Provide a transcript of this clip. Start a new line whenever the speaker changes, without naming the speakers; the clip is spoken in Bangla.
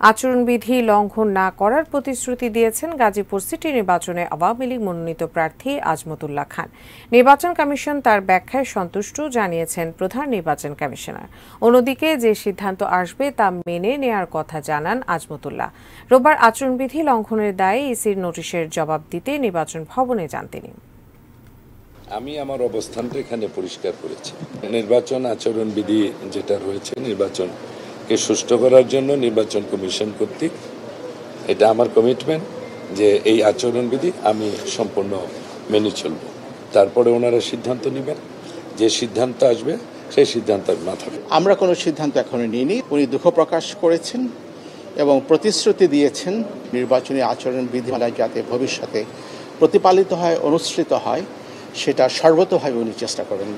আচরণবিধি লঙ্ঘন না করার প্রতিশ্রুতি দিয়েছেন গাজীপুর সিটি নির্বাচনে আওয়ামী লীগ মনোনীত প্রার্থী আজমতুল্লাহ খান। নির্বাচন কমিশন তার ব্যাখ্যায় সন্তুষ্ট জানিয়েছেন প্রধান নির্বাচন কমিশনার। অন্যদিকে যে সিদ্ধান্ত আসবে তা মেনে নেয়ার কথা জানান আজমতুল্লাহ। রোববার আচরণবিধি লঙ্ঘনের দায়ে ইসির নোটিশের জবাব দিতে নির্বাচন ভবনে যান তিনি।
আমি আমার অবস্থানটা এখানে পরিষ্কার করেছি। নির্বাচন আচরণবিধি যেটা রয়েছে নির্বাচনকে সুষ্ঠু করার জন্য নির্বাচন কমিশন কর্তৃক এটা আমার কমিটমেন্ট যে এই আচরণবিধি আমি সম্পূর্ণ মেনে চলব। তারপরে ওনারা সিদ্ধান্ত নেবেন। যে সিদ্ধান্ত আসবে, সেই সিদ্ধান্ত না থাকবে
আমরা কোনো সিদ্ধান্ত এখনও নিইনি। উনি দুঃখ প্রকাশ করেছেন এবং প্রতিশ্রুতি দিয়েছেন নির্বাচনী আচরণ বিধিমালায় যাতে ভবিষ্যতে প্রতিপালিত হয়, অনুসৃত হয়, সেটা সর্বতভাবে উনি চেষ্টা করবেন